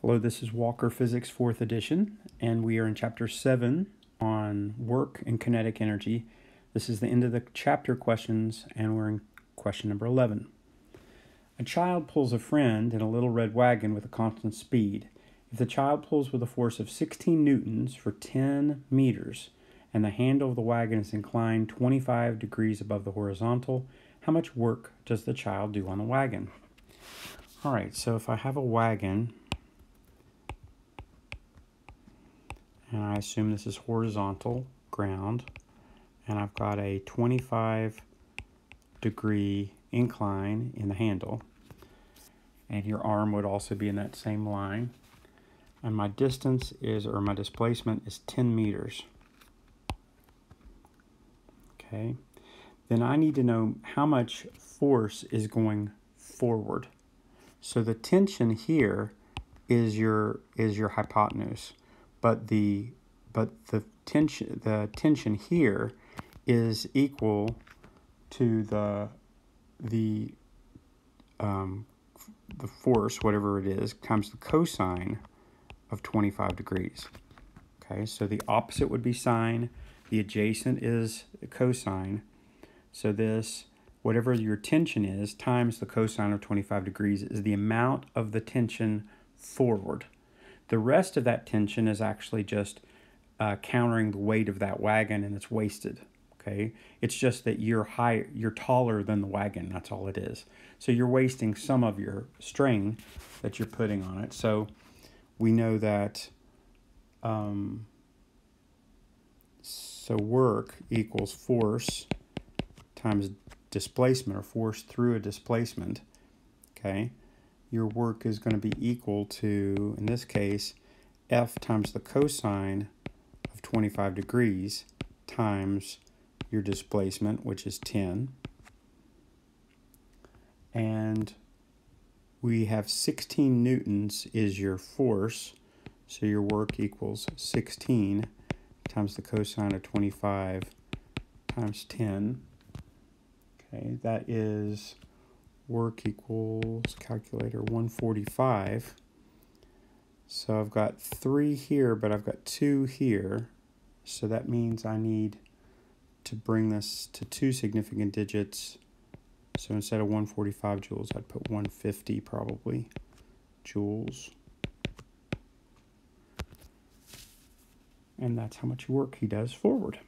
Hello, this is Walker Physics 4th edition, and we are in chapter 7 on work and kinetic energy. This is the end of the chapter questions, and we're in question number 11. A child pulls a friend in a little red wagon with a constant speed. If the child pulls with a force of 16 newtons for 10 meters, and the handle of the wagon is inclined 25 degrees above the horizontal, how much work does the child do on the wagon? All right, so if I have a wagon and I assume this is horizontal ground. And I've got a 25 degree incline in the handle. And your arm would also be in that same line. And my distance is or my displacement is 10 meters. Okay. Then I need to know how much force is going forward. So the tension here is your is your hypotenuse but the but the tension the tension here is equal to the the um, the force whatever it is times the cosine of 25 degrees. Okay so the opposite would be sine. The adjacent is cosine. So this whatever your tension is times the cosine of 25 degrees is the amount of the tension forward the rest of that tension is actually just uh, countering the weight of that wagon and it's wasted. Okay, it's just that you're high, you're taller than the wagon. That's all it is. So you're wasting some of your strain that you're putting on it. So we know that. Um, so work equals force times displacement or force through a displacement. Okay your work is going to be equal to, in this case, f times the cosine of 25 degrees times your displacement, which is 10. And we have 16 newtons is your force, so your work equals 16 times the cosine of 25 times 10. Okay, that is work equals calculator 145. So I've got three here, but I've got two here. So that means I need to bring this to two significant digits. So instead of 145 joules, I'd put 150 probably joules. And that's how much work he does forward.